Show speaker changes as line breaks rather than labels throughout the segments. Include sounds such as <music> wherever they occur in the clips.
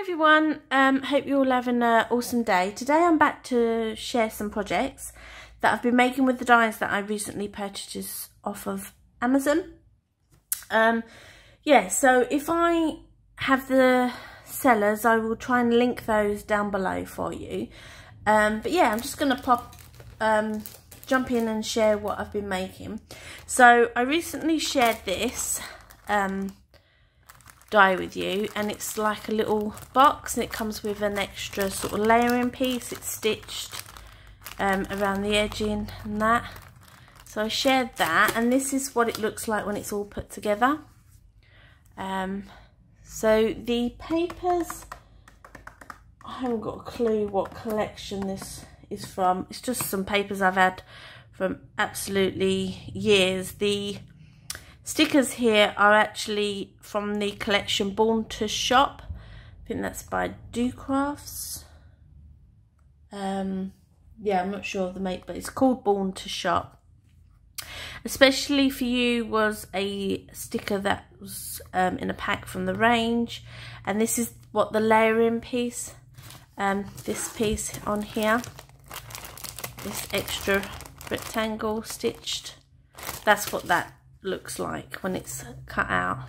everyone, um, hope you're all having an awesome day. Today I'm back to share some projects that I've been making with the dies that I recently purchased off of Amazon. Um, yeah, so if I have the sellers, I will try and link those down below for you. Um, but yeah, I'm just going to pop, um, jump in and share what I've been making. So I recently shared this, um, die with you and it's like a little box and it comes with an extra sort of layering piece. It's stitched um, around the edging and that. So I shared that and this is what it looks like when it's all put together. Um, so the papers I haven't got a clue what collection this is from. It's just some papers I've had from absolutely years. The Stickers here are actually from the collection Born to Shop. I think that's by Docrafts. Um, yeah, I'm not sure of the make, but it's called Born to Shop. Especially for you was a sticker that was um, in a pack from the range. And this is what the layering piece, um, this piece on here, this extra rectangle stitched, that's what that looks like when it's cut out.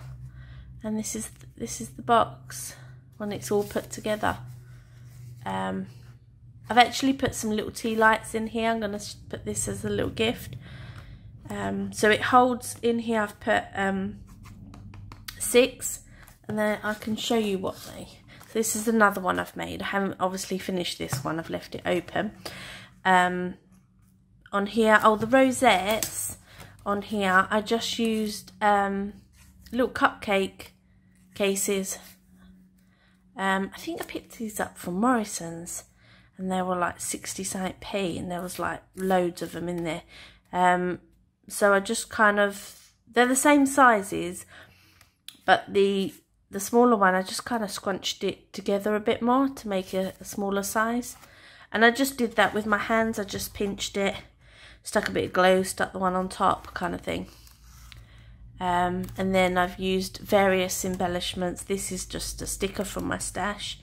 And this is this is the box when it's all put together. Um, I've actually put some little tea lights in here. I'm going to put this as a little gift. Um, so it holds in here I've put um, six and then I can show you what they so this is another one I've made. I haven't obviously finished this one. I've left it open. Um, on here oh the rosettes on here. I just used um, little cupcake cases. Um, I think I picked these up from Morrison's and they were like 60 cent p and there was like loads of them in there. Um, so I just kind of, they're the same sizes, but the the smaller one, I just kind of scrunched it together a bit more to make a, a smaller size. And I just did that with my hands. I just pinched it stuck a bit of glue, stuck the one on top kind of thing. Um, and then I've used various embellishments. This is just a sticker from my stash.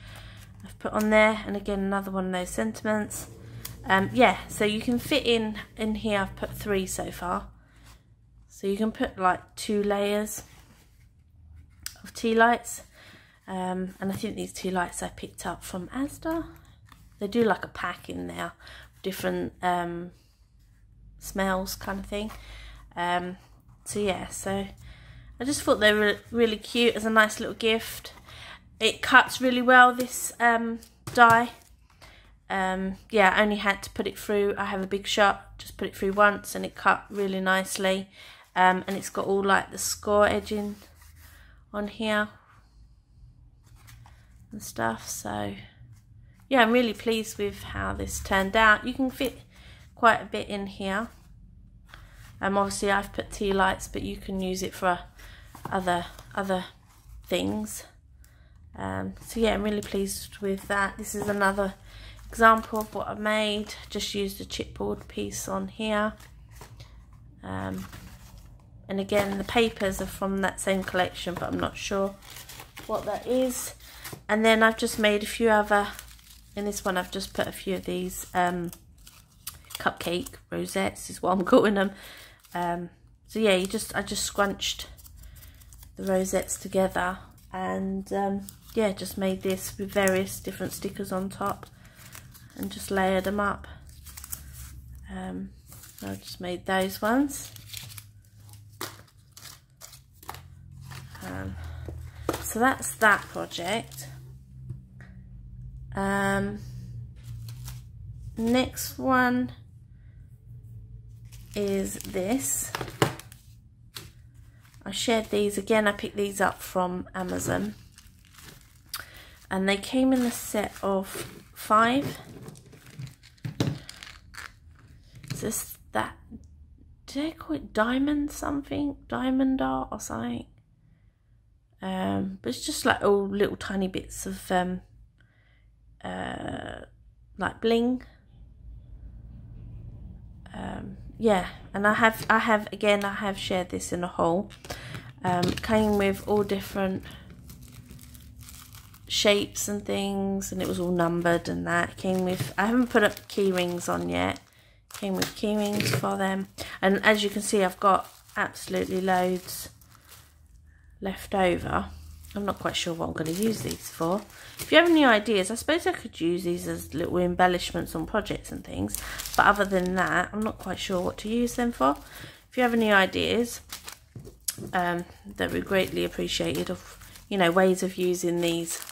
I've put on there and again another one of those sentiments. Um, yeah, so you can fit in, in here I've put three so far. So you can put like two layers of tea lights. Um, and I think these two lights I picked up from Asda. They do like a pack in there, different um, smells kind of thing. Um, so yeah, so I just thought they were really cute as a nice little gift. It cuts really well, this um, die. Um, yeah, I only had to put it through. I have a big shot, just put it through once and it cut really nicely. Um, and it's got all like the score edging on here and stuff. So yeah, I'm really pleased with how this turned out. You can fit quite a bit in here. Um, obviously I've put tea lights, but you can use it for other other things. Um, so yeah, I'm really pleased with that. This is another example of what I made. Just used a chipboard piece on here. Um, and again, the papers are from that same collection, but I'm not sure what that is. And then I've just made a few other, in this one I've just put a few of these um, cupcake rosettes is what I'm <laughs> calling them. Um, so yeah, you just I just scrunched the rosettes together and um, yeah, just made this with various different stickers on top and just layered them up. Um, I just made those ones. Um, so that's that project. Um, next one is this. I shared these again. I picked these up from Amazon. And they came in a set of five. Is this that? Did call it diamond something? Diamond art or something? Um, but it's just like all little tiny bits of um, uh, like bling. Um, yeah and I have I have again I have shared this in a haul um, came with all different shapes and things and it was all numbered and that. Came with I haven't put up key rings on yet. Came with key rings for them. And as you can see I've got absolutely loads left over I'm not quite sure what I'm going to use these for. If you have any ideas I suppose I could use these as little embellishments on projects and things but other than that I'm not quite sure what to use them for. If you have any ideas um, that would be greatly appreciated of you know ways of using these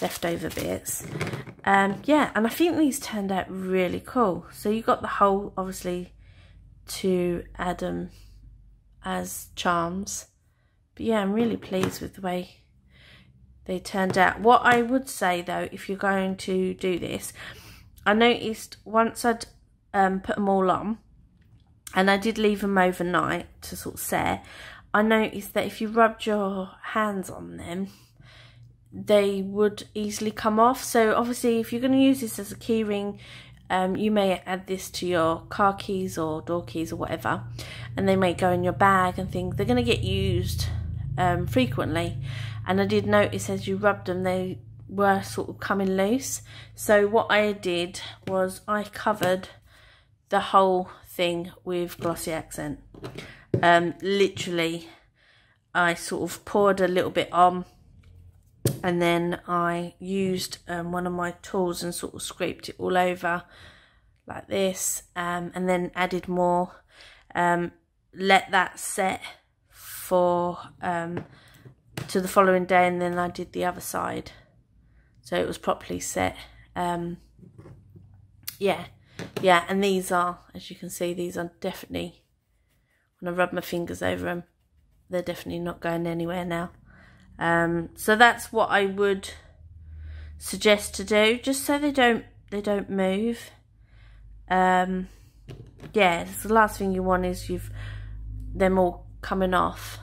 leftover bits. Um yeah and i think these turned out really cool. So you got the whole obviously to adam as charms. But yeah i'm really pleased with the way they turned out what i would say though if you're going to do this i noticed once i'd um, put them all on and i did leave them overnight to sort of set i noticed that if you rubbed your hands on them they would easily come off. So obviously if you're going to use this as a keyring, um, you may add this to your car keys or door keys or whatever, and they may go in your bag and things. They're going to get used um, frequently. And I did notice as you rubbed them, they were sort of coming loose. So what I did was I covered the whole thing with glossy accent. Um, literally, I sort of poured a little bit on and then I used um, one of my tools and sort of scraped it all over like this um, and then added more um, let that set for um, to the following day and then I did the other side so it was properly set um, yeah yeah and these are as you can see these are definitely when I rub my fingers over them they're definitely not going anywhere now um, so that's what I would suggest to do, just so they don't they don't move. Um, yeah, the last thing you want is you've them all coming off.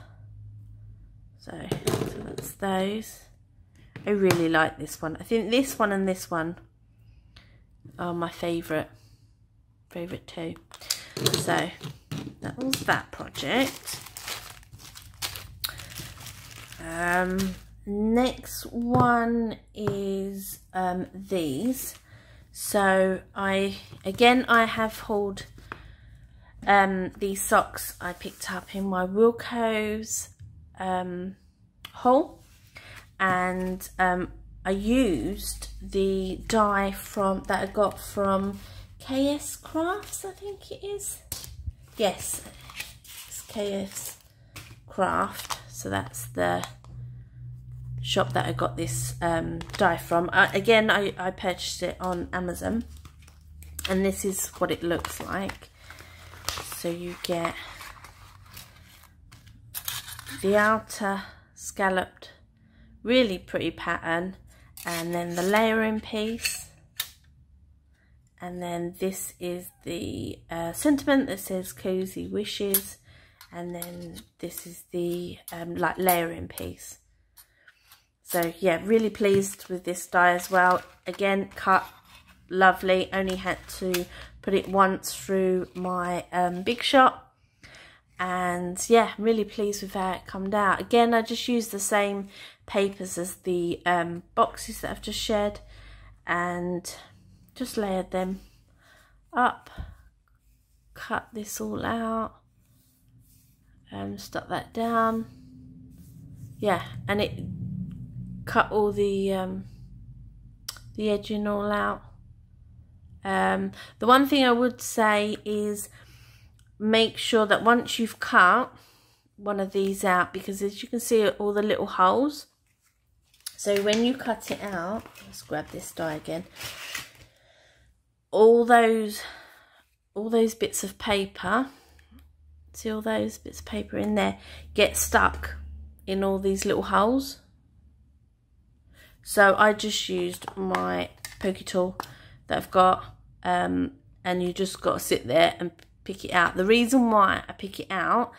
So, so that's those. I really like this one. I think this one and this one are my favourite. Favourite too. So that was that project. Um, next one is um, these. So I, again, I have hauled um, these socks I picked up in my Wilko's um, haul. And um, I used the die from that I got from KS Crafts, I think it is. Yes, it's KS Craft. So that's the shop that I got this um, die from. Again, I, I purchased it on Amazon. And this is what it looks like. So you get the outer scalloped, really pretty pattern. And then the layering piece. And then this is the uh, sentiment that says Cozy Wishes and then this is the um, like layering piece so yeah really pleased with this die as well again cut lovely only had to put it once through my um, big shot and yeah I'm really pleased with how it come out. Again I just used the same papers as the um, boxes that I've just shared and just layered them up cut this all out um, stuck that down. Yeah and it cut all the um, the edging all out. Um, the one thing I would say is make sure that once you've cut one of these out because as you can see all the little holes. So when you cut it out let's grab this die again. All those all those bits of paper see all those bits of paper in there get stuck in all these little holes. So I just used my pokey tool that I've got um, and you just got to sit there and pick it out. The reason why I pick it out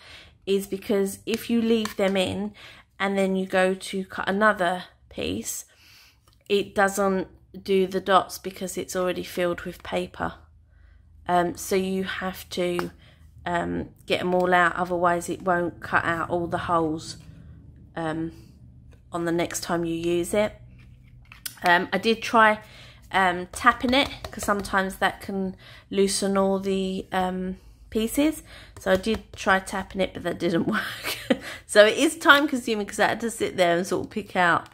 is because if you leave them in and then you go to cut another piece it doesn't do the dots because it's already filled with paper. Um, so you have to um, get them all out otherwise it won't cut out all the holes um, on the next time you use it. Um, I did try um, tapping it because sometimes that can loosen all the um, pieces. So I did try tapping it, but that didn't <laughs> work. so it is time consuming because I had to sit there and sort of pick out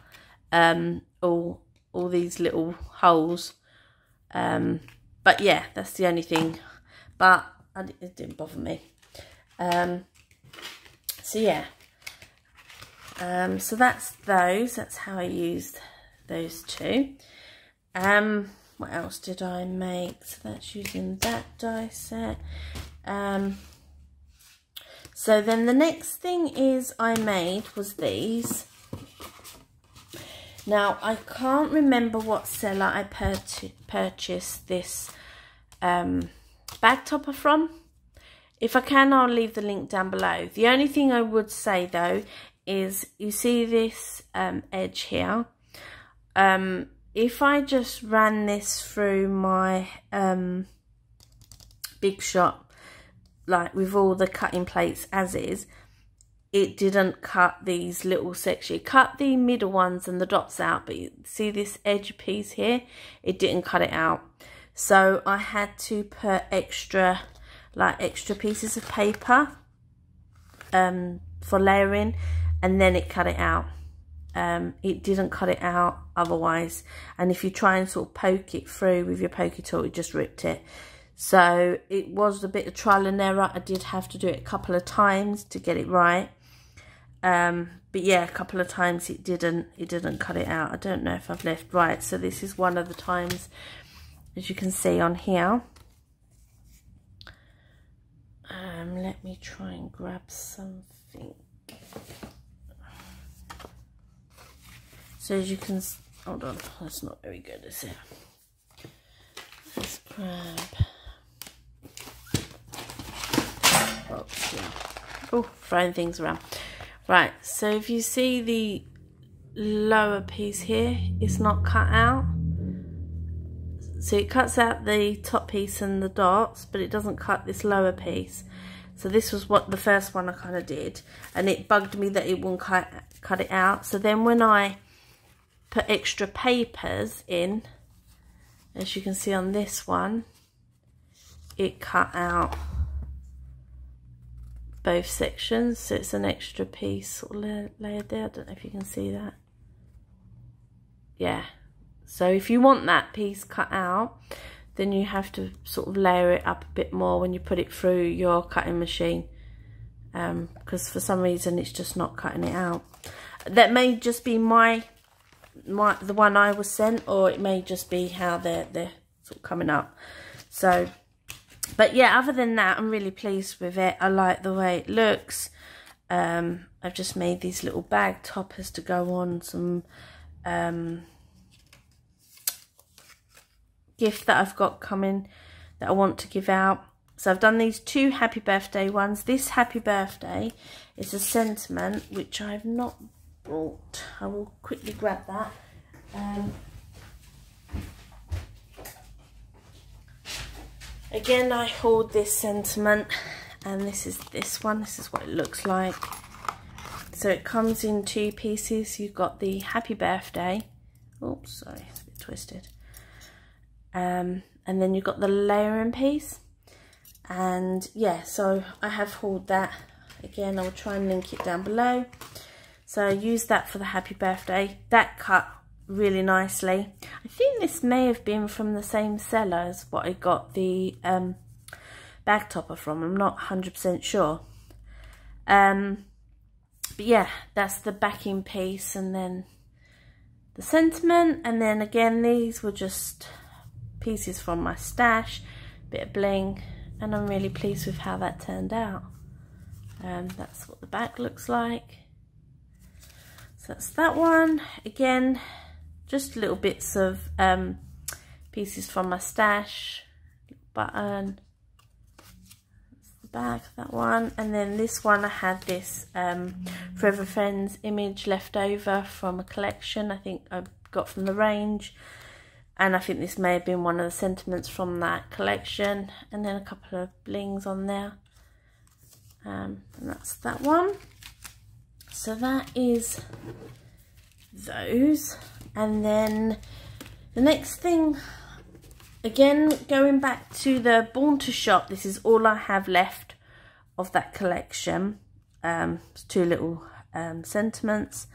um, all all these little holes. Um, but yeah, that's the only thing. But it didn't bother me. Um, so yeah. Um, so that's those. That's how I used those two. Um, what else did I make? So that's using that die set. Um, so then the next thing is I made was these. Now I can't remember what seller I pur purchased this um, bag topper from. If I can, I'll leave the link down below. The only thing I would say though is you see this um, edge here. Um, if I just ran this through my um, Big Shot like with all the cutting plates as is, it didn't cut these little sections. It cut the middle ones and the dots out, but you see this edge piece here? It didn't cut it out. So I had to put extra, like extra pieces of paper um, for layering and then it cut it out. Um, it didn't cut it out otherwise. And if you try and sort of poke it through with your poker tool, it just ripped it. So it was a bit of trial and error. I did have to do it a couple of times to get it right. Um, but yeah, a couple of times it didn't, it didn't cut it out. I don't know if I've left right. So this is one of the times, as you can see on here. Um, let me try and grab something. So as you can, hold on, that's not very good, is it? Let's grab Oh, throwing things around. Right, so if you see the lower piece here, it's not cut out. So it cuts out the top piece and the dots, but it doesn't cut this lower piece. So this was what the first one I kind of did. And it bugged me that it wouldn't cut, cut it out. So then when I put extra papers in, as you can see on this one, it cut out both sections so it's an extra piece layered there. I don't know if you can see that. Yeah. So if you want that piece cut out then you have to sort of layer it up a bit more when you put it through your cutting machine because um, for some reason it's just not cutting it out. That may just be my the one I was sent or it may just be how they're they're sort of coming up so but yeah, other than that, I'm really pleased with it. I like the way it looks. Um, I've just made these little bag toppers to go on some um, gift that I've got coming that I want to give out. So I've done these two happy birthday ones. This happy birthday is a sentiment which I've not brought. I will quickly grab that. Um, Again, I hold this sentiment and this is this one. This is what it looks like. So it comes in two pieces. You've got the happy birthday. Oops, sorry, it's a bit twisted. Um, and then you've got the layering piece. And yeah, so I have hauled that. Again, I'll try and link it down below. So I used that for the happy birthday. That cut really nicely. I think this may have been from the same seller as what I got the um, bag topper from. I'm not 100% sure. Um, but yeah, that's the backing piece and then the sentiment. And then again, these were just pieces from my stash, bit of bling. And I'm really pleased with how that turned out. Um, that's what the back looks like. That's that one. Again, just little bits of um, pieces from my stash. Button. That's the back that one. And then this one I had this um, Forever Friends image left over from a collection I think I got from the range. And I think this may have been one of the sentiments from that collection. And then a couple of blings on there. Um, and that's that one so that is those And then the next thing, again, going back to the Born to Shop, this is all I have left of that collection. Um, two little um, sentiments.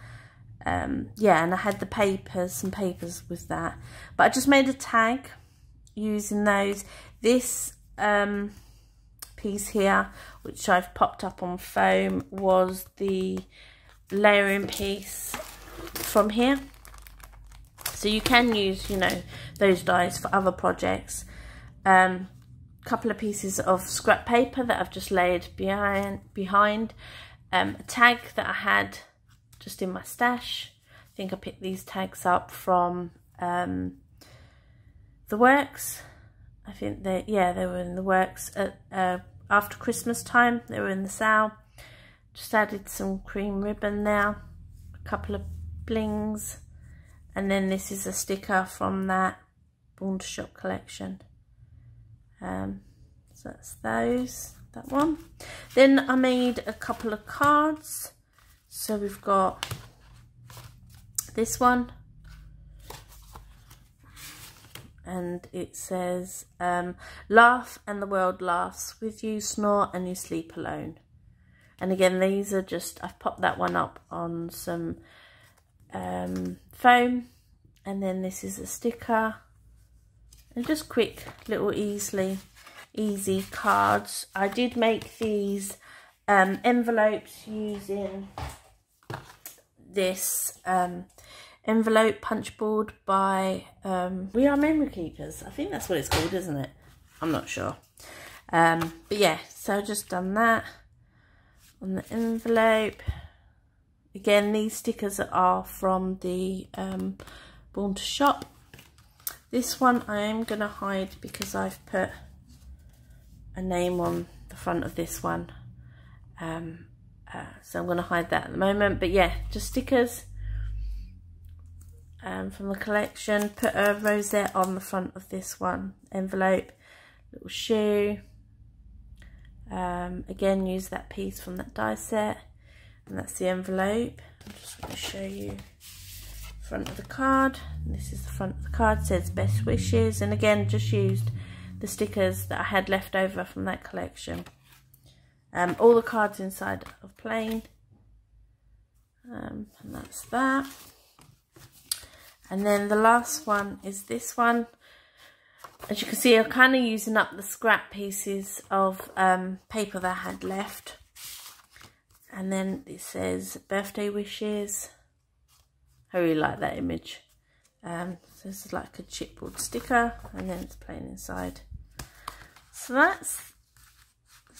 Um, yeah, and I had the papers, some papers with that. But I just made a tag using those. This um, piece here, which I've popped up on foam, was the layering piece from here. So you can use, you know, those dies for other projects. Um, couple of pieces of scrap paper that I've just laid behind, behind. Um, a tag that I had just in my stash. I think I picked these tags up from um, the works. I think they, yeah, they were in the works at, uh, after Christmas time. They were in the sale. Just added some cream ribbon now, a couple of blings, and then this is a sticker from that Born to Shop collection. Um, so that's those, that one. Then I made a couple of cards. So we've got this one and it says um, laugh and the world laughs with you snore and you sleep alone and again these are just I've popped that one up on some um, foam and then this is a sticker and just quick little easily easy cards I did make these um, envelopes using this um, envelope punch board by um, We Are Memory Keepers. I think that's what it's called, isn't it? I'm not sure. Um, but yeah, so I've just done that on the envelope. Again, these stickers are from the um, Born to Shop. This one I am going to hide because I've put a name on the front of this one. Um, uh, so I'm going to hide that at the moment. But yeah, just stickers um, from the collection. Put a rosette on the front of this one. Envelope, little shoe. Um, again, use that piece from that die set. And that's the envelope. I'm just going to show you front of the card. This is the front of the card. It says best wishes. And again, just used the stickers that I had left over from that collection. Um, all the cards inside are plain. Um, and that's that. And then the last one is this one. As you can see, I'm kind of using up the scrap pieces of um, paper that I had left. And then it says birthday wishes. I really like that image. Um, so this is like a chipboard sticker and then it's plain inside. So that's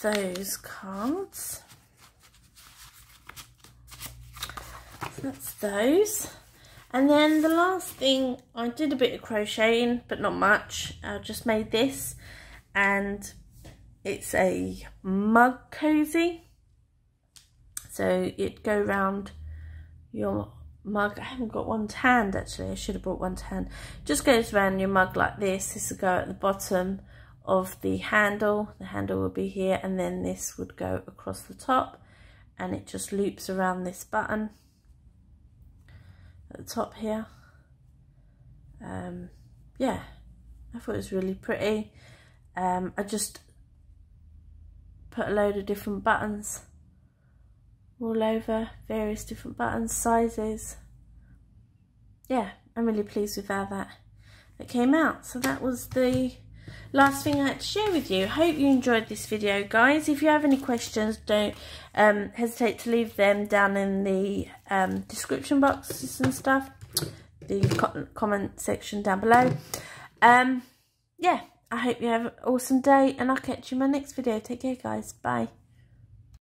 those cards. So that's those. And then the last thing, I did a bit of crocheting, but not much. I just made this and it's a mug cozy. So it go round your mug. I haven't got one hand actually. I should have brought one hand. Just goes around your mug like this. This will go at the bottom of the handle. The handle will be here and then this would go across the top and it just loops around this button at the top here. Um, yeah, I thought it was really pretty. Um, I just put a load of different buttons all over, various different buttons, sizes. Yeah, I'm really pleased with how that, that came out. So that was the last thing I had to share with you. Hope you enjoyed this video, guys. If you have any questions, don't um, hesitate to leave them down in the um, description boxes and stuff, the comment section down below. Um, yeah, I hope you have an awesome day, and I'll catch you in my next video. Take care, guys. Bye.